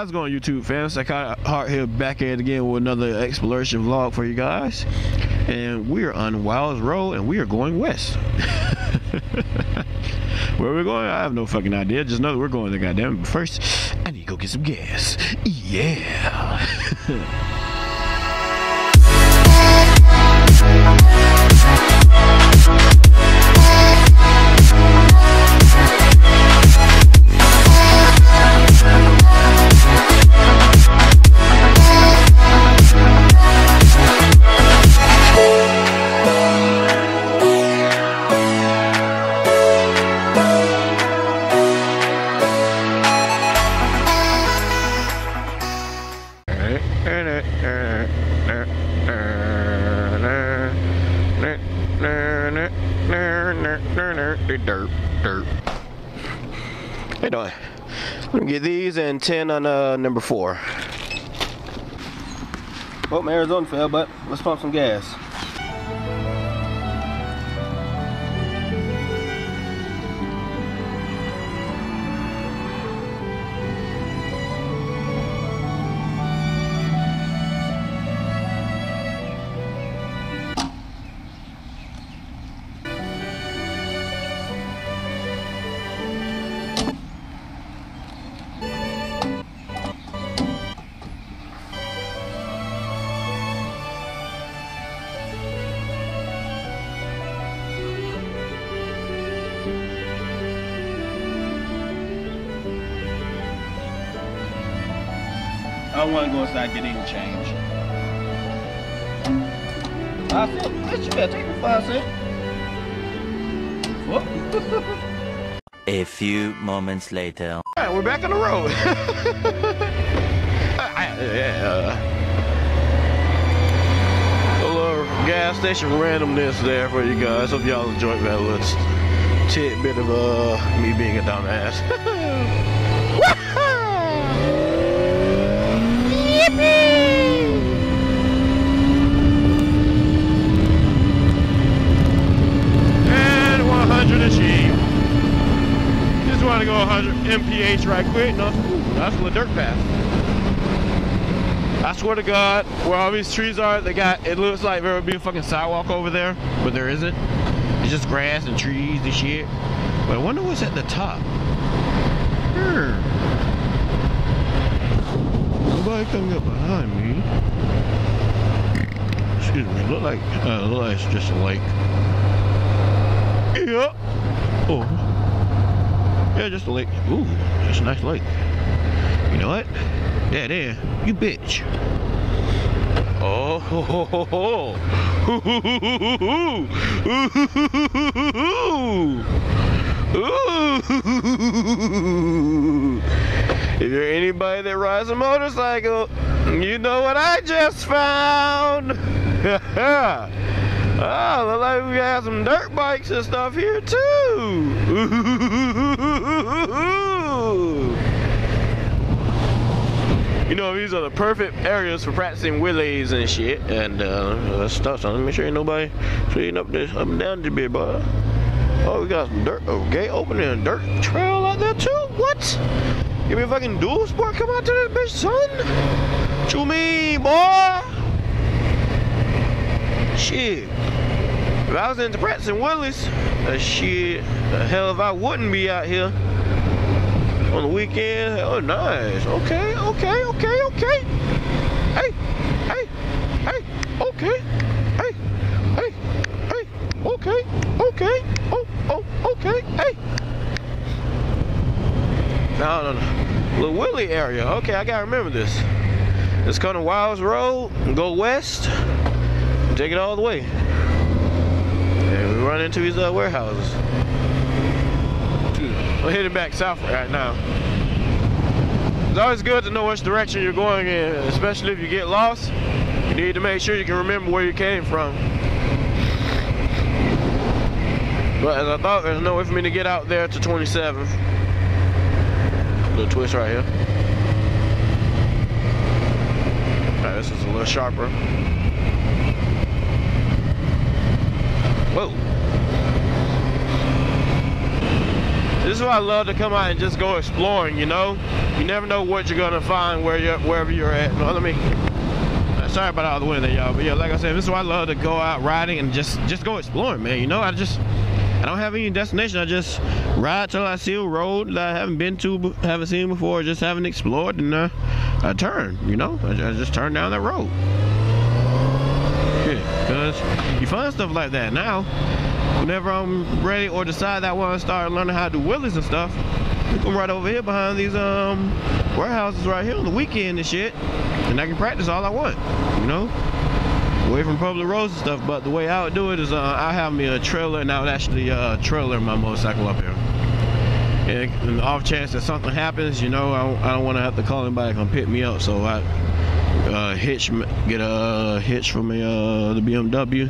How's it going, YouTube fans? I got Hart here back at it again with another exploration vlog for you guys. And we are on Wiles Road and we are going west. Where we're going, I have no fucking idea. Just know that we're going there, goddamn. But first, I need to go get some gas. Yeah. Hey, doing? I'm gonna get these and 10 on uh, number four. Well, my Arizona fell, but let's pump some gas. I want to go inside getting change. Five cent? Bitch, you better take the five cent. A few moments later. Alright, we're back on the road. yeah. A little gas station randomness there for you guys. Hope y'all enjoyed that little tidbit of uh me being a dumbass. To go 100 mph right quick. No, that's a dirt path. I swear to God, where all these trees are, they got, it looks like there would be a fucking sidewalk over there, but there isn't. It's just grass and trees and shit. But I wonder what's at the top. Hmm. Nobody coming up behind me. Excuse me, look like, uh, look like it's just a lake. Yeah. Oh. Yeah, just a lake. Ooh, just a nice lake. You know what? Yeah, there. You bitch. Oh, ho, ho, ho, ho. If you're anybody that rides a motorcycle, you know what I just found. Oh, look like we got some dirt bikes and stuff here too. You know, these are the perfect areas for practicing wheelies and shit. And uh, let's start something. Make sure nobody speeding up this up and down this bit, boy. Oh, we got some dirt, a gate opening a dirt trail out there too. What? Give me a fucking dual sport come out to this bitch, son. You mean, boy? Shit. If I was into practicing wheelies, uh, shit, the hell if I wouldn't be out here on the weekend. Oh, nice. Okay, okay, okay, okay. Hey, hey, hey, okay. Hey, hey, hey, okay, okay. Oh, oh, okay, hey. No, no, no. Little Willie area. Okay, I gotta remember this. Let's come to Wiles Road go west take it all the way. And we run into these uh, warehouses. We're heading back south right now. It's always good to know which direction you're going in, especially if you get lost. You need to make sure you can remember where you came from. But as I thought, there's no way for me to get out there to 27th. Little twist right here. Alright, this is a little sharper. Whoa. This is why I love to come out and just go exploring. You know, you never know what you're gonna find where you're wherever you're at. No, let me. uh, Sorry about all the wind y'all. But yeah, like I said, this is why I love to go out riding and just just go exploring, man. You know, I just I don't have any destination. I just ride till I see a road that I haven't been to, haven't seen before, just haven't explored, and uh, I turn. You know, I, I just turn down that road. Yeah, cause you find stuff like that now. Whenever I'm ready or decide that I want to start learning how to do wheelies and stuff, come right over here behind these um warehouses right here on the weekend and shit, and I can practice all I want. You know away from public roads and stuff. But the way I would do it is uh, I have me a trailer and I would actually uh, trailer my motorcycle up here. And the off chance that something happens, you know, I, don't- don't want to have to call anybody to come pick me up. So I uh, hitch, get a hitch from a, uh, the BMW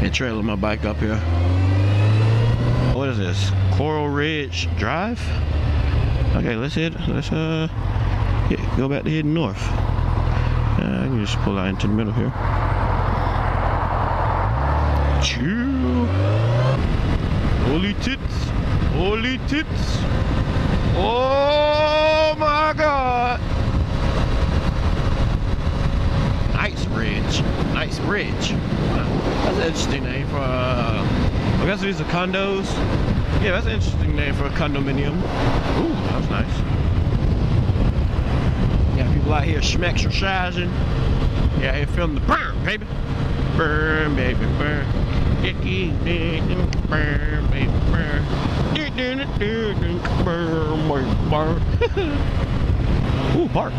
and trailer my bike up here. What is this? Coral Ridge Drive? Okay, let's hit. Let's uh, hit, go back to heading north. Uh, I can just pull out into the middle here. Chew. Holy tits. Holy tits. Oh my god. Nice Ridge. Nice Ridge. That's an interesting name for, uh, I guess these are condos. Yeah, that's an interesting name for a condominium. Ooh, that was nice. Got people out here schmexercising. Yeah, here film the burn, baby. Burn, baby, burn. Icky, burn, baby, burn. Burn, baby, burn. Ooh, bark.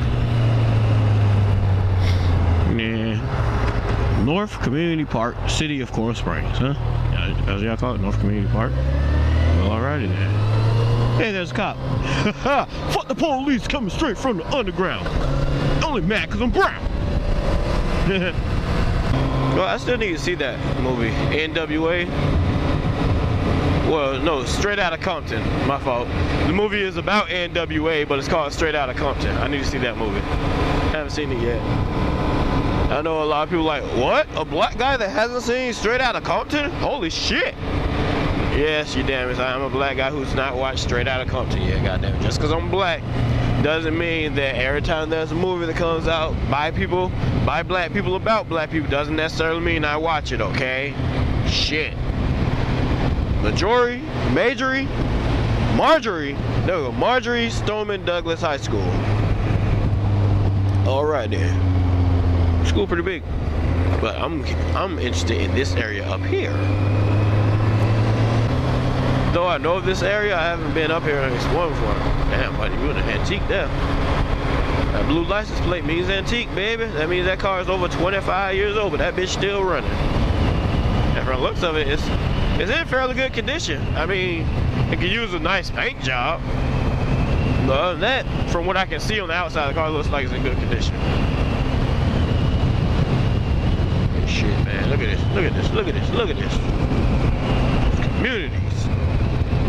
Yeah. North Community Park, City of Coral Springs, huh? As y'all call it, North Community Park. Well, alrighty then. Hey, there's a cop. Fuck the police coming straight from the underground. Only mad because I'm brown. well, I still need to see that movie, NWA. Well, no, Straight Outta Compton. My fault. The movie is about NWA, but it's called Straight Outta Compton. I need to see that movie. Haven't seen it yet. I know a lot of people like, what? A black guy that hasn't seen Straight Outta Compton? Holy shit! Yes, you damn it. I'm a black guy who's not watched Straight Outta Compton yet. Goddamn it. Just because I'm black doesn't mean that every time there's a movie that comes out by people, by black people about black people, doesn't necessarily mean I watch it. Okay? Shit. Majority, Majorie, Marjorie, no, Marjorie Stoneman Douglas High School. All right then. School pretty big, but I'm I'm interested in this area up here. Though I know this area, I haven't been up here and explored before. Damn, buddy, you in an antique there. That blue license plate means antique, baby. That means that car is over 25 years old, but that bitch still running. And from the looks of it, it's it's in fairly good condition. I mean, it could use a nice paint job. But other than that, from what I can see on the outside, the car looks like it's in good condition. Shit, man. Look at this. Look at this. Look at this. Look at this. Communities.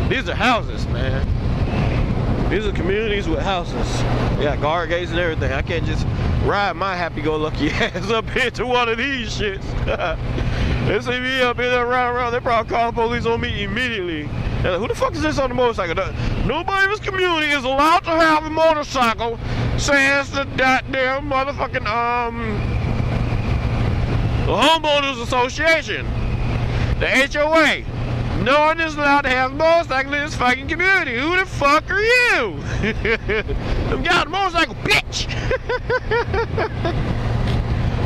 These are houses, man. These are communities with houses. They got guard gates and everything. I can't just ride my happy-go-lucky ass up here to one of these shits. they see me up here around around. They probably call the police on me immediately. Like, Who the fuck is this on the motorcycle? Nobody in this community is allowed to have a motorcycle. Says the goddamn motherfucking um the homeowners association, the HOA. No one is allowed to have a motorcycle in this fucking community. Who the fuck are you? I'm got a motorcycle, bitch.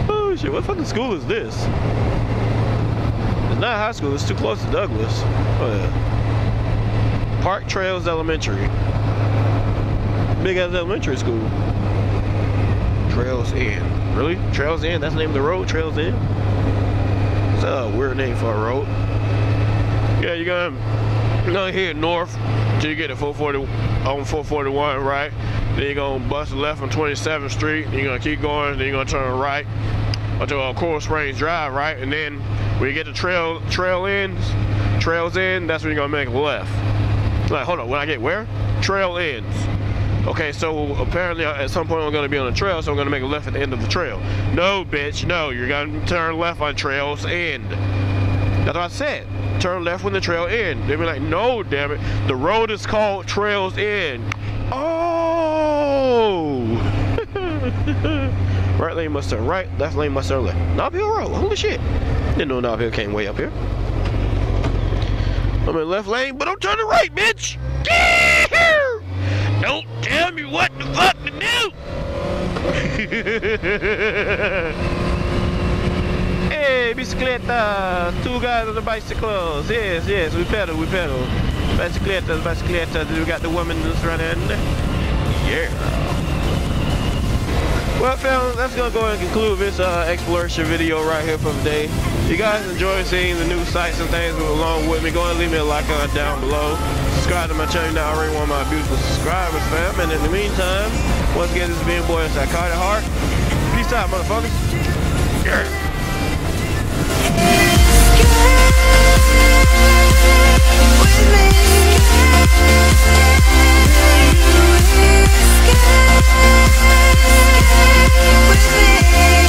oh shit! What fucking school is this? It's not high school. It's too close to Douglas. Oh yeah. Park Trails Elementary. Big ass elementary school. Trails End. Really? Trails End? That's the name of the road? Trails End? It's a weird name for a road. Yeah, you're gonna, you're gonna head north till you get to 440 on 441, right? Then you're gonna bust left on 27th Street. You're gonna keep going. Then you're gonna turn right onto uh, Coral Springs Drive, right? And then when you get to trail trail ends, trails in, that's when you're gonna make a left. Like, hold on, when I get where? Trail ends. Okay, so apparently uh, at some point I'm gonna be on a trail, so I'm gonna make a left at the end of the trail. No, bitch, no, you're gonna turn left on trails end. That's what I said. Turn left when the trail ends. They be like, no, damn it. The road is called Trails End. Oh! right lane must turn right, left lane must turn left. Nob Road, holy shit. Didn't know Nob came way up here. I'm in left lane, but I'm turning right, bitch! Don't me what the fuck to do! hey, bicicleta! Two guys on the bicycles. Yes, yes, we pedal, we pedal. Bicicletas, bicicletas. We got the woman that's running. Yeah. Well, fellas, that's gonna go ahead and conclude this uh, exploration video right here for the day. If you guys enjoy seeing the new sights and things along with me, go ahead and leave me a like on down below subscribe to my channel now. I already want my beautiful subscribers, fam. And in the meantime, once again, this is being boy Sycotic Heart. Peace out, motherfuckers. Yeah. with me.